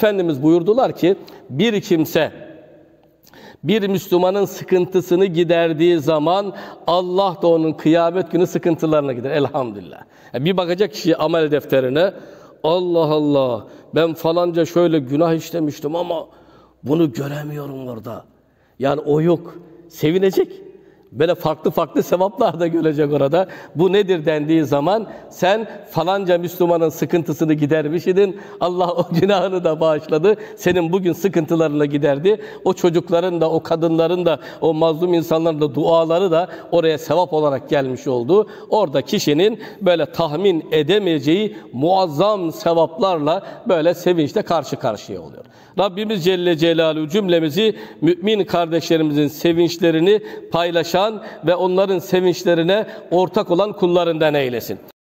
Efendimiz buyurdular ki bir kimse bir Müslümanın sıkıntısını giderdiği zaman Allah da onun kıyamet günü sıkıntılarına gider. Elhamdülillah. Yani bir bakacak kişi amel defterine Allah Allah ben falanca şöyle günah işlemiştim ama bunu göremiyorum orada. Yani o yok. Sevinecek. Böyle farklı farklı sevaplar da görecek orada. Bu nedir dendiği zaman sen falanca Müslümanın sıkıntısını gidermiş idin. Allah o günahını da bağışladı. Senin bugün sıkıntılarını giderdi. O çocukların da, o kadınların da, o mazlum insanların da duaları da oraya sevap olarak gelmiş oldu. Orada kişinin böyle tahmin edemeyeceği muazzam sevaplarla böyle sevinçle karşı karşıya oluyor. Rabbimiz Celle Celaluhu cümlemizi mümin kardeşlerimizin sevinçlerini paylaşan ve onların sevinçlerine ortak olan kullarından eylesin.